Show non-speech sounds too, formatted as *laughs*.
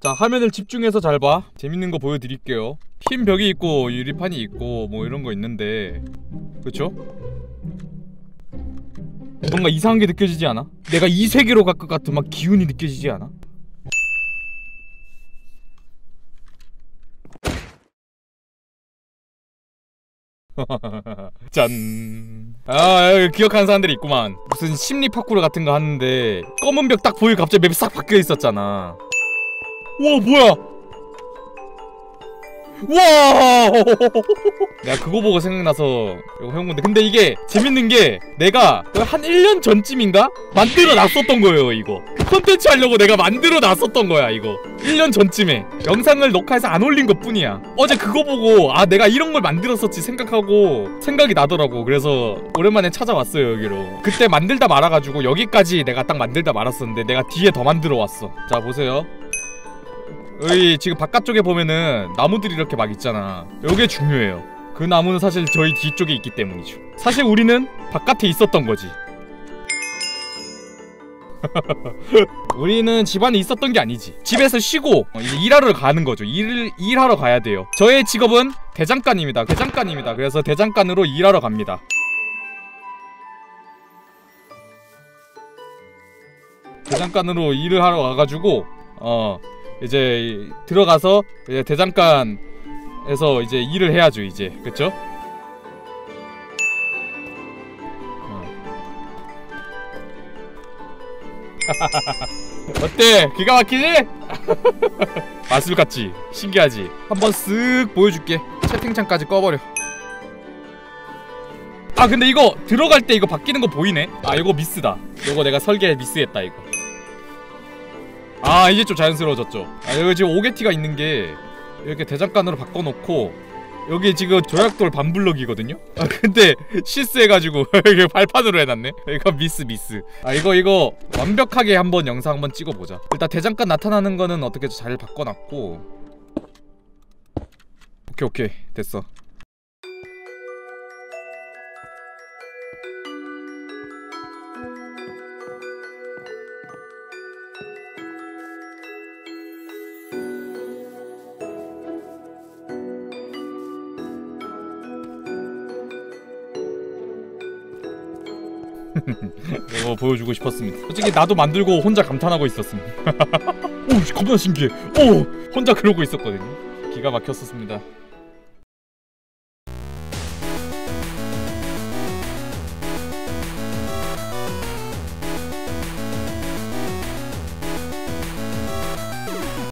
자 화면을 집중해서 잘 봐 재밌는 거 보여드릴게요 흰 벽이 있고 유리판이 있고 뭐 이런 거 있는데 그쵸? 뭔가 이상한 게 느껴지지 않아? 내가 이 세계로 갈 것 같은 막 기운이 느껴지지 않아? *laughs* 짠. 아, 여기 기억하는 사람들이 있구만. 무슨 심리 파쿠르 같은 거 하는데 검은 벽 딱 보이고 갑자기 맵이 싹 바뀌어 있었잖아. 와, 뭐야? 와! *laughs* 내가 그거 보고 생각나서 이거 해온 건데. 근데 이게 재밌는 게 내가 한 1년 전쯤인가? 만들어 놨었던 거예요 이거. 콘텐츠 하려고 내가 만들어 놨었던 거야 이거. 1년 전쯤에. 영상을 녹화해서 안 올린 것 뿐이야. 어제 그거 보고 아 내가 이런 걸 만들었었지 생각하고 생각이 나더라고. 그래서 오랜만에 찾아왔어요 여기로. 그때 만들다 말아가지고 여기까지 내가 딱 만들다 말았었는데 내가 뒤에 더 만들어 왔어. 자 보세요 여기 지금 바깥쪽에 보면은 나무들이 이렇게 막 있잖아. 요게 중요해요. 그 나무는 사실 저희 뒤쪽에 있기 때문이죠. 사실 우리는 바깥에 있었던 거지. *laughs* 우리는 집안에 있었던 게 아니지. 집에서 쉬고 어, 일하러 가는 거죠. 일, 일하러 가야 돼요. 저의 직업은 대장간입니다. 대장간입니다. 그래서 대장간으로 일하러 갑니다. 대장간으로 일을 하러 가가지고 어 이제 들어가서 이제 대장간에서 이제 일을 해야죠 이제 그쵸? *laughs* 어때? 기가 막히지? *laughs* 마술 같지? 신기하지? 한번 쓱 보여줄게 채팅창까지 꺼버려 아 근데 이거 들어갈 때 이거 바뀌는 거 보이네? 아 이거 미스다 이거 내가 설계 미스했다 이거 아 이제 좀 자연스러워졌죠. 아 여기 지금 오게티가 있는 게 이렇게 대장간으로 바꿔놓고 여기 지금 조약돌 반블럭이거든요? 아 근데 실수해가지고 *laughs* 이게 발판으로 해놨네. 이거 미스 미스. 아 이거 이거 완벽하게 한번 영상 한번 찍어보자. 일단 대장간 나타나는 거는 어떻게 잘 바꿔놨고. 오케이 오케이. 됐어 이거 *laughs* 보여주고 싶었습니다. 솔직히 나도 만들고 혼자 감탄하고 있었음 *laughs* 오 겁나 신기해. 오 혼자 그러고 있었거든요. 기가 막혔었습니다